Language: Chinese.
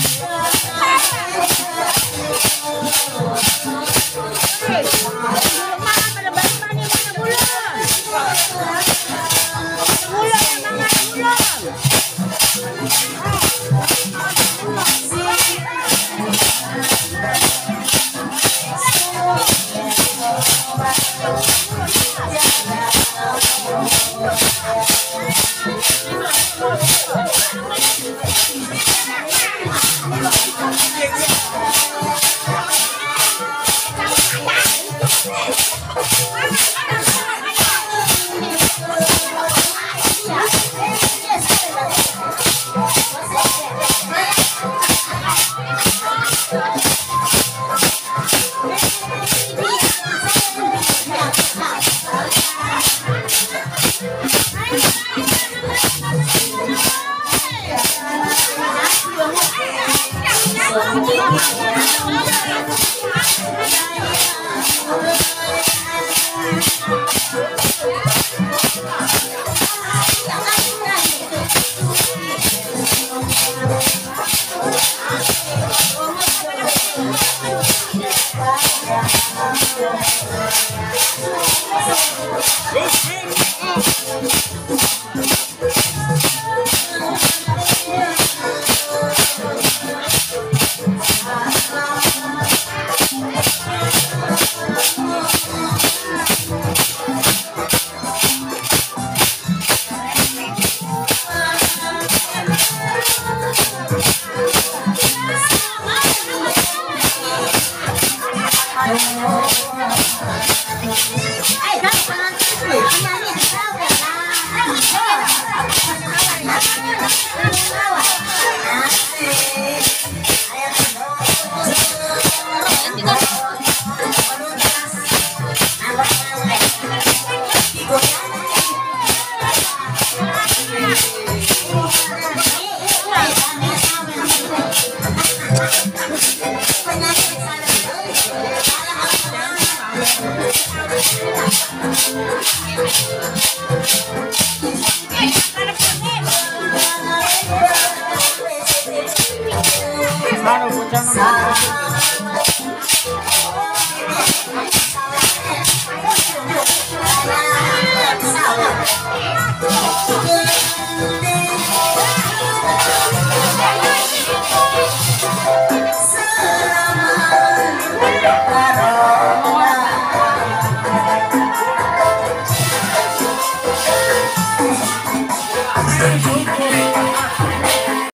now. ハハハハ!哎，那我刚是没说话，你。我操，你，我就。妈的，我这都忙。